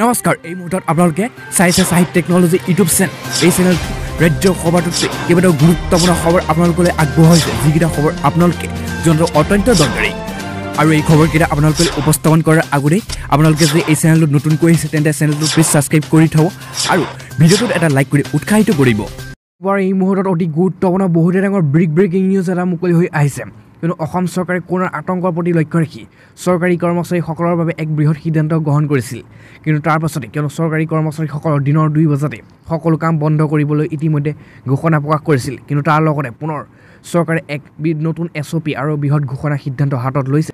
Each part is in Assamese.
নমস্কাৰ এই মুহূৰ্তত আপোনালোকে চাইছে চাহিব টেকনলজি ইউটিউব চেনেল। এই চেনেল ৰাজ্যৰ খবৰটোতকৈ কেইবাটাও গুৰুত্বপূৰ্ণ খবৰ আপোনালোকলৈ আগবঢ়োৱা হৈছে। যিকেইটা খবৰ আপোনালোকে যোনটো অত্যন্ত দৰকাৰী। আৰু এই খবৰকেইটা আপোনালোকে উপস্থাপন কৰাৰ আগতেই আপোনালোকে যদি এই চেনেলটো নতুনকৈ আহিছে তেন্তে চেনেলটো প্লিজ ছাবস্ক্ৰাইব কৰি থ'ব। আৰু ভিডিঅ'টোত এটা লাইক কৰি উৎসাহিত কৰিব। এই মুহূৰ্তত অতি গুৰুত্বপূৰ্ণ বহুতে ডাঙৰ ব্ৰেক ব্ৰেকিং নিউজ এটা মুকলি হৈ আহিছে। কিয়নো অসম চৰকাৰে কৰোণাৰ আতংকৰ প্ৰতি লক্ষ্য ৰাখি চৰকাৰী কৰ্মচাৰীসকলৰ বাবে এক বৃহৎ সিদ্ধান্ত গ্ৰহণ কৰিছিল। কিন্তু তাৰ পাছতে কিয়নো চৰকাৰী কৰ্মচাৰীসকলৰ দিনৰ দুই বজাতে সকলো কাম বন্ধ কৰিবলৈ ইতিমধ্যে ঘোষণা প্ৰকাশ কৰিছিল কিন্তু তাৰ লগতে পুনৰ চৰকাৰে এক নতুন এছ অ' পি আৰু বৃহৎ ঘোষণা সিদ্ধান্ত হাতত লৈছে।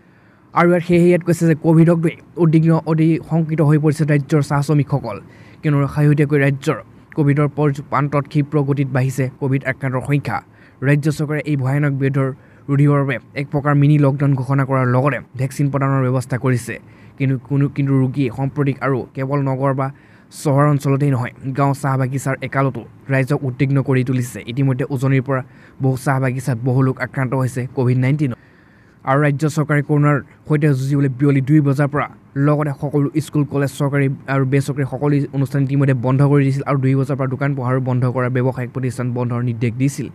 আৰু ইয়াত সেয়েহে ইয়াত কৈছে যে ক'ভিডক লৈ উদ্বিগ্ন অতি শংকিত হৈ পৰিছে ৰাজ্যৰ চাহ শ্ৰমিকসকল কিয়নো শেহতীয়াকৈ ৰাজ্যৰ ক'ভিডৰ পৰ প্ৰান্তত ক্ষীপ্ৰ গতিত বাঢ়িছে ক'ভিড আক্ৰান্তৰ সংখ্যা। ৰাজ্য চৰকাৰে এই ভয়ানক বিধৰ ৰোধিবৰ বাবে এক প্ৰকাৰ মিনি লকডাউন ঘোষণা কৰাৰ লগতে ভেকচিন প্ৰদানৰ ব্যৱস্থা কৰিছে। কিন্তু কোনো কিন্তু ৰোগী সাম্প্ৰতিক আৰু কেৱল নগৰ বা চহৰ অঞ্চলতেই নহয় গাঁও চাহ বাগিচাৰ একালতো ৰাইজক উদ্বিগ্ন কৰি তুলিছে। ইতিমধ্যে উজনিৰ পৰা বহু চাহ বাগিচাত বহু লোক আক্ৰান্ত হৈছে ক'ভিড নাইণ্টিনত আৰু ৰাজ্য চৰকাৰে কৰোণাৰ সৈতে যুঁজিবলৈ বিয়লি দুই বজাৰ পৰা লগতে সকলো স্কুল কলেজ চৰকাৰী আৰু বেচৰকাৰী সকলো অনুষ্ঠান ইতিমধ্যে বন্ধ কৰি দিছিল আৰু দুই বজাৰ পৰা দোকান পোহাৰো বন্ধ কৰা ব্যৱসায়িক প্ৰতিষ্ঠান বন্ধৰ নিৰ্দেশ দিছিল।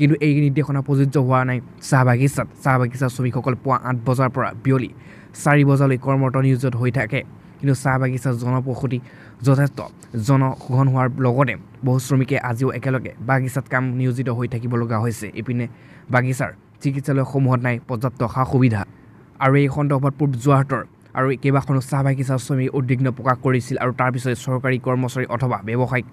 কিন্তু এই নিৰ্দেশনা প্ৰযোজ্য হোৱা নাই। চাহ বাগিচাত চাহ বাগিচাৰ শ্ৰমিকসকল পুৱা আঠ বজাৰ পৰা বিয়লি চাৰি বজালৈ কৰ্মৰত নিয়োজিত হৈ থাকে। কিন্তু চাহ বাগিচাৰ জনবসতি যথেষ্ট। জনঘন হোৱাৰ লগতে বহু শ্ৰমিকে আজিও একেলগে বাগিচাত কাম নিয়োজিত হৈ থাকিব লগা হৈছে। ইপিনে বাগিচাৰ চিকিৎসালয়সমূহত নাই পৰ্যাপ্ত সা সুবিধা। আৰু এই সন্দৰ্ভত পূব যোৰহাটৰ আৰু কেইবাখনো চাহ বাগিচাৰ শ্ৰমিক উদ্বিগ্ন প্ৰকাশ কৰিছিল আৰু তাৰপিছতে চৰকাৰী কৰ্মচাৰী অথবা ব্যৱসায়িক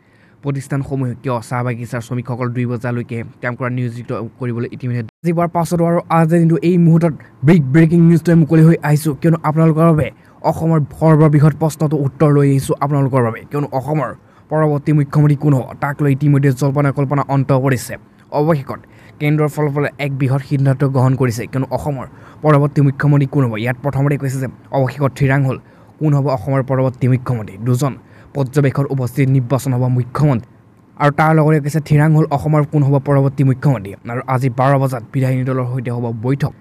প্ৰতিষ্ঠানসমূহে কিয় চাহ বাগিচাৰ শ্ৰমিকসকল দুই বজালৈকে কাম কৰা নিয়োজিত কৰিবলৈ ইতিমধ্যে আজি পোৱাৰ পাছতো আৰু আজি কিন্তু এই মুহূৰ্তত ব্ৰেক ব্ৰেকিং নিউজটোৱে মুকলি হৈ আহিছোঁ। কিয়নো আপোনালোকৰ বাবে অসমৰ সৰ্ববৃহৎ প্ৰশ্নটো উত্তৰ লৈ আহিছোঁ আপোনালোকৰ বাবে। কিয়নো অসমৰ পৰৱৰ্তী মুখ্যমন্ত্ৰী কোন হ'ব? তাক লৈ ইতিমধ্যে জল্পনা কল্পনা অন্ত পৰিছে। অৱশেষত কেন্দ্ৰৰ ফালৰ পৰা এক বৃহৎ সিদ্ধান্ত গ্ৰহণ কৰিছে। কিয়নো অসমৰ পৰৱৰ্তী মুখ্যমন্ত্ৰী কোন হ'ব? ইয়াত প্ৰথমতে কৈছে যে অৱশেষত থিৰাং হ'ল কোন হ'ব অসমৰ পৰৱৰ্তী মুখ্যমন্ত্ৰী। দুজন পৰ্যবেক্ষণ উপস্থিত নিৰ্বাচন হ'ব মুখ্যমন্ত্ৰী। আৰু তাৰ লগতে কৈছে থিৰাং হ'ল অসমৰ কোন হ'ব পৰৱৰ্তী মুখ্যমন্ত্ৰী? আৰু আজি বাৰ বজাত বিধায়িনী দলৰ সৈতে হ'ব বৈঠক।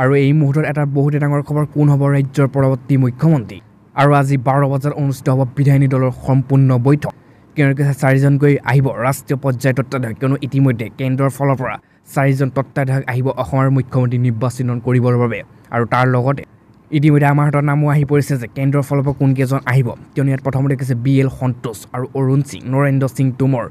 আৰু এই মুহূৰ্তত এটা বহুতে ডাঙৰ খবৰ কোন হ'ব ৰাজ্যৰ পৰৱৰ্তী মুখ্যমন্ত্ৰী? আৰু আজি বাৰ বজাত অনুষ্ঠিত হ'ব বিধায়িনী দলৰ সম্পূৰ্ণ বৈঠক। কৈছে চাৰিজনকৈ আহিব ৰাষ্ট্ৰীয় পৰ্যায়ৰ তত্ত্বাৱধায়ক। কিয়নো ইতিমধ্যে কেন্দ্ৰৰ ফালৰ পৰা চাৰিজন তত্ত্বাৱধায়ক আহিব অসমৰ মুখ্যমন্ত্ৰী নিৰ্বাচন কৰিবৰ বাবে। আৰু তাৰ লগতে ইতিমধ্যে আমাৰ হাতত নামো আহি পৰিছে যে কেন্দ্ৰৰ ফালৰ পৰা কোনকেইজন আহিব। কিয়নো ইয়াত প্ৰথমতে কৈছে বি এল সন্তোষ আৰু অৰুণ সিং নৰেন্দ্ৰ সিং টোমৰ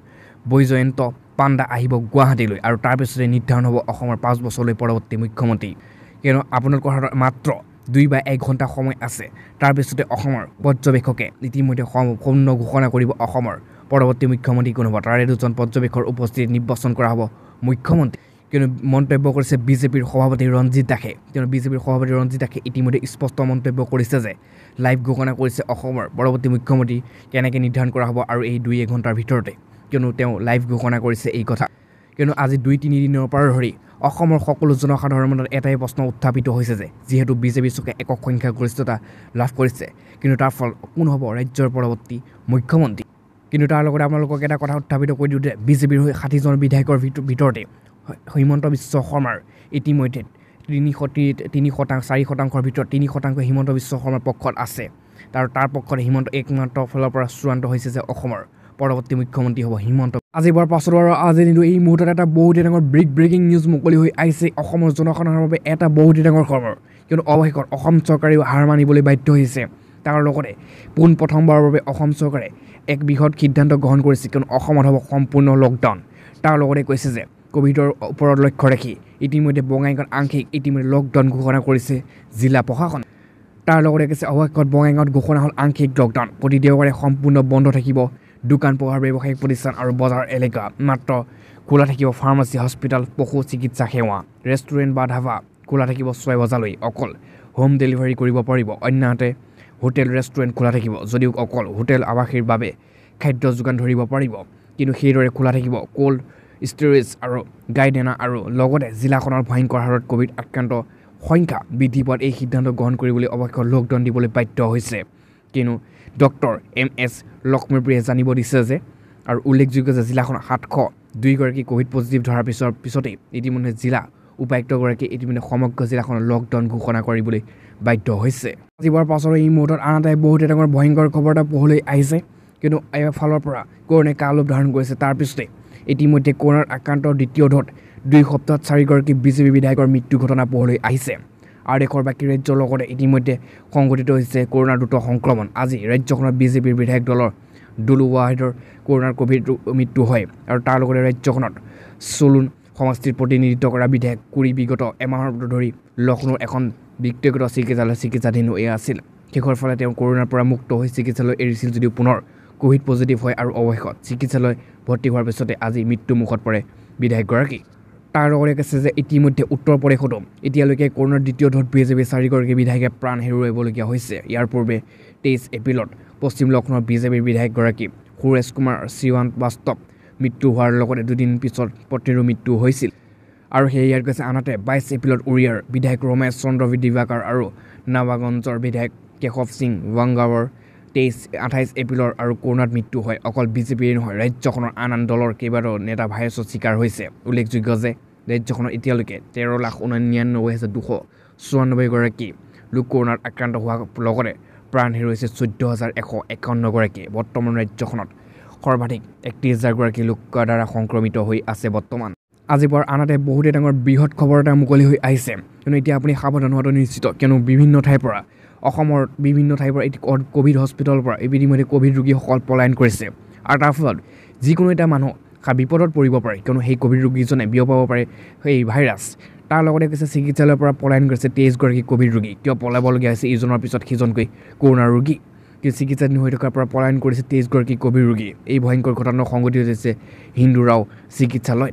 বৈজয়ন্ত পাণ্ডা আহিব গুৱাহাটীলৈ আৰু তাৰপিছতে নিৰ্ধাৰণ হ'ব অসমৰ পাঁচ বছৰলৈ পৰৱৰ্তী মুখ্যমন্ত্ৰী। কিয়নো আপোনালোকৰ হাতত মাত্ৰ দুই বা এক ঘণ্টা সময় আছে। তাৰপিছতে অসমৰ পৰ্যবেক্ষকে ইতিমধ্যে সম- সম্পূৰ্ণ ঘোষণা কৰিব অসমৰ পৰৱৰ্তী মুখ্যমন্ত্ৰী কোন হ'ব। তাৰে দুজন পৰ্যবেক্ষকৰ উপস্থিতিত নিৰ্বাচন কৰা হ'ব মুখ্যমন্ত্ৰী। কিয়নো মন্তব্য কৰিছে বিজেপিৰ সভাপতি ৰঞ্জিত দাসে। কিয়নো বিজেপিৰ সভাপতি ৰঞ্জিত দাসে ইতিমধ্যে স্পষ্ট মন্তব্য কৰিছে যে লাইভ ঘোষণা কৰিছে অসমৰ পৰৱৰ্তী মুখ্যমন্ত্ৰী কেনেকৈ নিৰ্ধাৰণ কৰা হ'ব আৰু এই দুই এঘণ্টাৰ ভিতৰতে। কিয়নো তেওঁ লাইভ ঘোষণা কৰিছে এই কথা। কিয়নো আজি দুই তিনিদিনৰ পৰা ধৰি অসমৰ সকলো জনসাধাৰণৰ মনত এটাই প্ৰশ্ন উত্থাপিত হৈছে যে যিহেতু বিজেপি চুকে একক সংখ্যাগৰিষ্ঠতা লাভ কৰিছে কিন্তু তাৰ ফল কোন হ'ব ৰাজ্যৰ পৰৱৰ্তী মুখ্যমন্ত্ৰী? কিন্তু তাৰ লগতে আপোনালোকক এটা কথা উত্থাপিত কৰি দিওঁ যে বিজেপিৰ হৈ ষাঠিজন বিধায়কৰ ভিত- ভিতৰতে হিমন্ত বিশ্ব শৰ্মাৰ ইতিমধ্যে তিনি শতি- তিনি শতাংশ চাৰি শতাংশৰ ভিতৰত তিনি শতাংশ হিমন্ত বিশ্ব শৰ্মাৰ পক্ষত আছে। আৰু তাৰ পক্ষত হিমন্ত একমাত্ৰ ফালৰ পৰা চূড়ান্ত হৈছে যে অসমৰ পৰৱৰ্তী মুখ্যমন্ত্ৰী হ'ব হিমন্ত। আজি বাৰ পাছত আৰু আজি কিন্তু এই মুহূৰ্তত এটা বহুতেই ডাঙৰ ব্ৰেক ব্ৰেকিং নিউজ মুকলি হৈ আহিছে অসমৰ জনসাধাৰণৰ বাবে এটা বহুতেই ডাঙৰ খবৰ। কিয়নো অৱশেষত অসম চৰকাৰেও হাৰ মানিবলৈ বাধ্য হৈছে। তাৰ লগতে পোন প্ৰথমবাৰৰ বাবে অসম চৰকাৰে এক বৃহৎ সিদ্ধান্ত গ্ৰহণ কৰিছে কিয়নো অসমত হ'ব সম্পূৰ্ণ লকডাউন তাৰ লগতে কৈছে যে ক'ভিডৰ ওপৰত লক্ষ্য ৰাখি ইতিমধ্যে বঙাইগাঁৱত আংশিক ইতিমধ্যে লকডাউন ঘোষণা কৰিছে জিলা প্ৰশাসনে। তাৰ লগতে কৈছে অৱশেষত বঙাইগাঁৱত ঘোষণা হ'ল আংশিক লকডাউন প্ৰতি দেওবাৰে সম্পূৰ্ণ বন্ধ থাকিব। দোকান পোহাৰ ব্যৱসায়িক প্ৰতিষ্ঠান আৰু বজাৰ এলেকা। মাত্ৰ খোলা থাকিব ফাৰ্মাচী হস্পিটেল পশু চিকিৎসা সেৱা। ৰেষ্টুৰেণ্ট বা ধাবা খোলা থাকিব ছয় বজালৈ। অকল হোম ডেলিভাৰী কৰিব পাৰিব। অন্যহাতে হোটেল ৰেষ্টুৰেণ্ট খোলা থাকিব। যদিও অকল হোটেল আৱাসীৰ বাবে খাদ্য যোগান ধৰিব পাৰিব। কিন্তু সেইদৰে খোলা থাকিব। ক'ল্ড ষ্ট'ৰেজ আৰু গাইডেনা আৰু লগতে জিলাখনৰ ভয়ংকৰ হাৰত ক'ভিড আক্ৰান্ত সংখ্যা বৃদ্ধি পোৱাত এই সিদ্ধান্ত গ্ৰহণ কৰিবলৈ অৱশেষত লকডাউন দিবলৈ বাধ্য হৈছে। কিয়নো ডক্টৰ এম এছ লক্ষ্মীপ্ৰিয়ে জানিব দিছে যে আৰু উল্লেখযোগ্য যে জিলাখনত সাতশ দুইগৰাকী ক'ভিড পজিটিভ ধৰাৰ পিছৰ পিছতেই ইতিমধ্যে জিলা উপায়ুক্তগৰাকীয়ে ইতিমধ্যে সমগ্ৰ জিলাখনত লকডাউন ঘোষণা কৰিবলৈ বাধ্য হৈছে। আজিৰ পাছৰ এই মুহূৰ্তত আন এটা বহুতে ডাঙৰ ভয়ংকৰ খবৰ এটা পোহৰলৈ আহিছে। কিন্তু এফালৰ পৰা কৰোণাই কালৰূপ ধাৰণ কৰিছে। তাৰ পিছতে ইতিমধ্যে কৰোণাৰ আক্ৰান্তৰ দ্বিতীয় ঢৌত দুই সপ্তাহত চাৰিগৰাকী বিজেপি বিধায়কৰ মৃত্যু ঘটনা পোহৰলৈ আহিছে। আৰু দেশৰ বাকী ৰাজ্যৰ লগতে ইতিমধ্যে সংঘটিত হৈছে কৰোণাৰ দ্ৰুত সংক্ৰমণ। আজি ৰাজ্যখনৰ বিজেপিৰ বিধায়ক দলৰ দুলু ৱাহিদৰ কৰোণাৰ কভিড মৃত্যু হয় আৰু তাৰ লগতে ৰাজ্যখনত চলুন সমষ্টিৰ প্ৰতিনিধিত্ব কৰা বিধায়ক কুৰি বিগত এমাহৰ ধৰি লক্ষ্ণৌৰ এখন ব্যক্তিগত চিকিৎসালয়ত চিকিৎসাধীন হৈ আছিল। শেষৰ ফালে তেওঁ কৰোণাৰ পৰা মুক্ত হৈ চিকিৎসালয় এৰিছিল যদিও পুনৰ ক'ভিড পজিটিভ হয় আৰু অৱশেষত চিকিৎসালয় ভৰ্তি হোৱাৰ পিছতে আজি মৃত্যুমুখত পৰে। বিধায়কগৰাকী তাৰ লগতে কৈছে যে ইতিমধ্যে উত্তৰ প্ৰদেশতো এতিয়ালৈকে কৰোণাৰ দ্বিতীয় ঢৌত বিজেপিৰ চাৰিগৰাকী বিধায়কে প্ৰাণ হেৰুৱাবলগীয়া হৈছে। ইয়াৰ পূৰ্বে তেইছ এপ্ৰিলত পশ্চিম লক্ষ্ণৌৰ বিজেপিৰ বিধায়কগৰাকী সুৰেশ কুমাৰ শ্ৰীৱাস্তৱ মৃত্যু হোৱাৰ লগতে দুদিন পিছত পত্নীৰো মৃত্যু হৈছিল। আৰু সেয়ে ইয়াত কৈছে আনহাতে বাইছ এপ্ৰিলত উৰিয়াৰ বিধায়ক ৰমেশ চন্দ্ৰ দিৱাকৰ আৰু নাৱাগঞ্জৰ বিধায়ক কেশৱ সিং ৱাংগাৱৰ তেইছ আঠাইছ এপ্ৰিলৰ আৰু কৰোণাত মৃত্যু হয়। অকল বিজেপিয়েই নহয় ৰাজ্যখনৰ আন আন দলৰ কেইবাটাও নেতা ভাইৰাছৰ চিকাৰ হৈছে। উল্লেখযোগ্য যে ৰাজ্যখনত এতিয়ালৈকে তেৰ লাখ ঊনান্যানব্বৈ হাজাৰ দুশ চৌৰান্নব্বৈগৰাকী লোক কৰোণাত আক্ৰান্ত হোৱাৰ লগতে প্ৰাণ হেৰুৱাইছে চৈধ্য হাজাৰ এশ একাৱন্নগৰাকীয়ে বৰ্তমান ৰাজ্যখনত সৰ্বাধিক একত্ৰিছ হাজাৰগৰাকী লোকৰ দ্বাৰা সংক্ৰমিত হৈ আছে বৰ্তমান। আজিৰ পৰা আনহাতে বহুতে ডাঙৰ বৃহৎ খবৰ এটা মুকলি হৈ আহিছে। কিন্তু এতিয়া আপুনি সাৱধান হোৱাটো নিশ্চিত কিয়নো বিভিন্ন ঠাইৰ পৰা অসমৰ বিভিন্ন ঠাইৰ পৰা ক'ভিড হস্পিটেলৰ পৰা ইতিমধ্যে ক'ভিড ৰোগীসকল পলায়ন কৰিছে। আৰু তাৰ ফলত যিকোনো এটা মানুহ বিপদত পৰিব পাৰে কিয়নো সেই ক'ভিড ৰোগীজনে বিয়পাব পাৰে সেই ভাইৰাছ তাৰ লগতে কৈছে চিকিৎসালয়ৰ পৰা পলায়ন কৰিছে তেইছগৰাকী ক'ভিড ৰোগী। কিয় পলাবলগীয়া হৈছে ইজনৰ পিছত সিজনকৈ কৰোণা ৰোগী? কিন্তু চিকিৎসাধীন হৈ থকাৰ পৰা পলায়ন কৰিছে তেইছগৰাকী ক'ভিড ৰোগী? এই ভয়ংকৰ ঘটনা সংঘটিত হৈছে হিন্দুৰাও চিকিৎসালয়।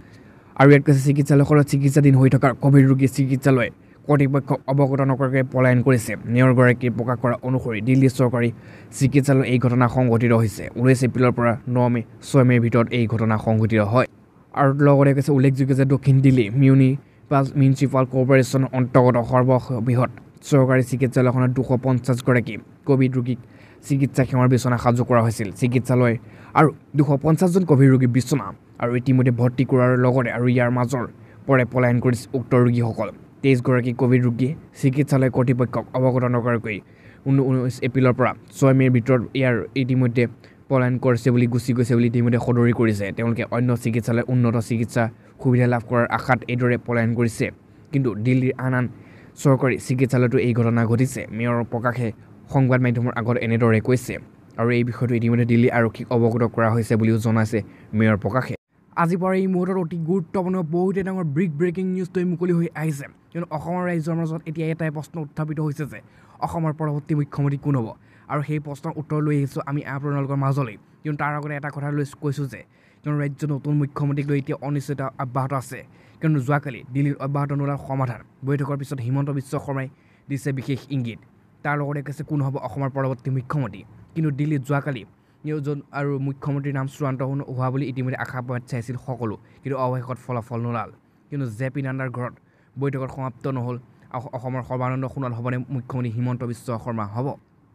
আৰু ইয়াত কৈছে চিকিৎসালয়খনত চিকিৎসাধীন হৈ থকা ক'ভিড ৰোগী চিকিৎসালয় কৰ্তৃপক্ষক অৱগত নকৰাকৈ পলায়ন কৰিছে। মেয়ৰগৰাকীয়ে প্ৰকাশ কৰা অনুসৰি দিল্লী চৰকাৰী চিকিৎসালয়ত এই ঘটনা সংঘটিত হৈছে। ঊনৈছ এপ্ৰিলৰ পৰা ন মে' ছয় মে'ৰ ভিতৰত এই ঘটনা সংঘটিত হয়। আৰু লগতে কৈছে উল্লেখযোগ্য যে দক্ষিণ দিল্লী মিউনিপাল মিউনিচিপাল কৰ্প'ৰেশ্যনৰ অন্তৰ্গত সৰ্ববৃহৎ চৰকাৰী চিকিৎসালয়খনত দুশ পঞ্চাছগৰাকী ক'ভিড ৰোগীক চিকিৎসা সেৱাৰ বিচনা সাজু কৰা হৈছিল। চিকিৎসালয় আৰু দুশ পঞ্চাছজন ক'ভিড ৰোগী বিচনা আৰু ইতিমধ্যে ভৰ্তি কৰাৰ লগতে আৰু ইয়াৰ মাজৰ পৰাই পলায়ন কৰিছে উক্ত ৰোগীসকল। তেইছগৰাকী ক'ভিড ৰোগী চিকিৎসালয় কৰ্তৃপক্ষক অৱগত নকৰাকৈ ঊনৈছ এপ্ৰিলৰ পৰা ছয় মে'ৰ ভিতৰত ইয়াৰ ইতিমধ্যে পলায়ন কৰিছে বুলি গুচি গৈছে বুলি ইতিমধ্যে সদৰি কৰিছে। তেওঁলোকে অন্য চিকিৎসালয় উন্নত চিকিৎসা সুবিধা লাভ কৰাৰ আশাত এইদৰে পলায়ন কৰিছে। কিন্তু দিল্লীৰ আন আন চৰকাৰী চিকিৎসালয়তো এই ঘটনা ঘটিছে। মেয়ৰ প্ৰকাশে সংবাদ মাধ্যমৰ আগত এনেদৰে কৈছে। আৰু এই বিষয়টো ইতিমধ্যে দিল্লী আৰক্ষীক অৱগত কৰা হৈছে বুলিও জনাইছে মেয়ৰ প্ৰকাশে। আজিৰ পৰা এই মুহূৰ্তত অতি গুৰুত্বপূৰ্ণ বহুতে ডাঙৰ ব্ৰিক ব্ৰেকিং নিউজটোৱে মুকলি হৈ আহিছে। কিয়নো অসমৰ ৰাইজৰ মাজত এতিয়া এটাই প্ৰশ্ন উত্থাপিত হৈছে যে অসমৰ পৰৱৰ্তী মুখ্যমন্ত্ৰী কোন হ'ব? আৰু সেই প্ৰশ্নৰ উত্তৰ লৈ আহিছোঁ আমি আপোনালোকৰ মাজলৈ। কিয়নো তাৰ আগতে এটা কথা লৈ কৈছোঁ যে কিয়নো ৰাজ্যৰ নতুন মুখ্যমন্ত্ৰীক লৈ এতিয়া অনিশ্চয়তা অব্যাহত আছে। কিয়নো যোৱাকালি দিল্লীত অব্যাহত নোলাল সমাধান বৈঠকৰ পিছত হিমন্ত বিশ্ব শৰ্মাই দিছে বিশেষ ইংগিত। তাৰ লগতে কৈছে কোন হ'ব অসমৰ পৰৱৰ্তী মুখ্যমন্ত্ৰী? কিন্তু দিল্লীত যোৱাকালি নিয়োজন আৰু মুখ্যমন্ত্ৰীৰ নাম চূড়ান্ত হোৱা বুলি ইতিমধ্যে আশাবাদ চাইছিল সকলো। কিন্তু অৱশেষত ফলাফল নোলাল। কিন্তু জে পি নাড্ডাৰ ঘৰত বৈঠকত সমাপ্ত নহ'ল। অসমৰ সৰ্বানন্দ সোণোৱাল হ'বনে মুখ্যমন্ত্ৰী হিমন্ত বিশ্ব শৰ্মা হ'ব।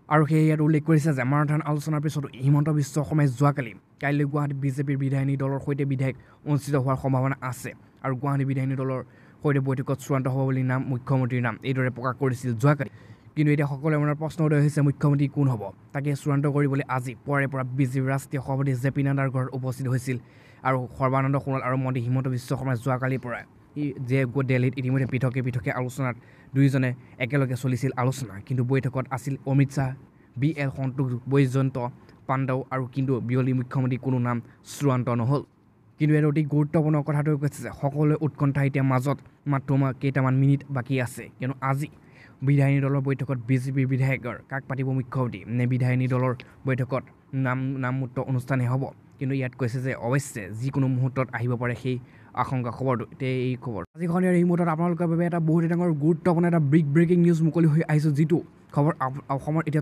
আৰু সেয়ে ইয়াত উল্লেখ কৰিছে যে মাৰাথান আলোচনাৰ পিছতো হিমন্ত বিশ্ব শৰ্মাই যোৱাকালি কাইলৈ গুৱাহাটী বিজেপিৰ বিধায়িনী দলৰ সৈতে বিধায়ক অনুষ্ঠিত হোৱাৰ সম্ভাৱনা আছে আৰু গুৱাহাটী বিধায়িনী দলৰ সৈতে বৈঠকত চূড়ান্ত হ'ব বুলি নাম মুখ্যমন্ত্ৰীৰ নাম এইদৰে প্ৰকাশ কৰিছিল যোৱাকালি। কিন্তু এতিয়া সকলোৰে মনত প্ৰশ্ন উদয় হৈছে মুখ্যমন্ত্ৰী কোন হ'ব? তাকে চূড়ান্ত কৰিবলৈ আজি পুৱাৰে পৰা বিজেপিৰ ৰাষ্ট্ৰীয় সভাপতি জে পি নাড্ডাৰ ঘৰত উপস্থিত হৈছিল আৰু সৰ্বানন্দ সোণোৱাল আৰু মন্ত্ৰী হিমন্ত বিশ্ব শৰ্মাই যোৱাকালিৰ পৰা। যে দিল্লীত ইতিমধ্যে পৃথকে পৃথকে আলোচনাত দুয়োজনে একেলগে চলিছিল আলোচনা। কিন্তু বৈঠকত আছিল অমিত শ্বাহ বি এল সন্তোষ বৈজয়ন্ত পাণ্ডাও আৰু কিন্তু বিয়লি মুখ্যমন্ত্ৰী কোনো নাম চূড়ান্ত নহ'ল। কিন্তু ইয়াত অতি গুৰুত্বপূৰ্ণ কথাটো কৈছে যে সকলোৱে উৎকণ্ঠা এতিয়া মাজত মাত্ৰ কেইটামান মিনিট বাকী আছে। কিয়নো আজি বিধায়িনী দলৰ বৈঠকত বিজেপিৰ বিধায়কৰ কাক পাতিব মুখ্যমন্ত্ৰী নে বিধায়িনী দলৰ বৈঠকত নাম নামমূত্ৰ অনুষ্ঠানেই হ'ব? কিন্তু ইয়াত কৈছে যে অৱশ্যে যিকোনো মুহূৰ্তত আহিব পাৰে সেই আশংকা খবৰটো। এতিয়া এই খবৰ। আজি সন্ধিয়াৰ এই মুহূৰ্তত আপোনালোকৰ বাবে এটা বহুত ডাঙৰ গুৰুত্বপূৰ্ণ এটা ব্ৰিক ব্ৰেকিং নিউজ মুকলি হৈ আহিছোঁ যিটো খবৰ অসমৰ এতিয়া